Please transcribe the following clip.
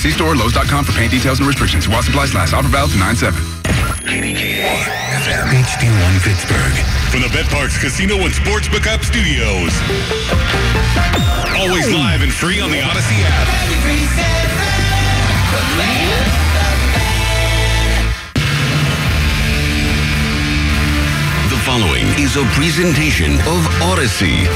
See store Lowe's.com for paint details and restrictions. While supplies last. Offer valid to 9-7. FM HD1 Pittsburgh. From the BetParx Casino and Sportsbook App Studios. Always live and free on the Audacy app. The following is a presentation of Audacy.